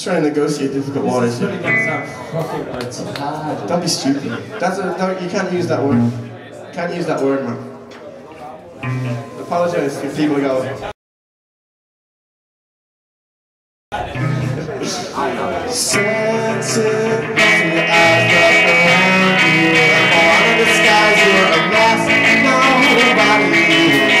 Just trying to negotiate difficult waters. This is really gonna sound fucking retarded. Don't be stupid. That's a no. You can't use that word. Can't use that word, man. Apologize if people go. Sensitive your eyes, but around you. And all of the skies, you're a mess. Nobody will see.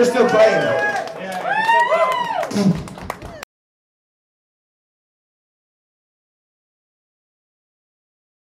You're still playing. Yeah.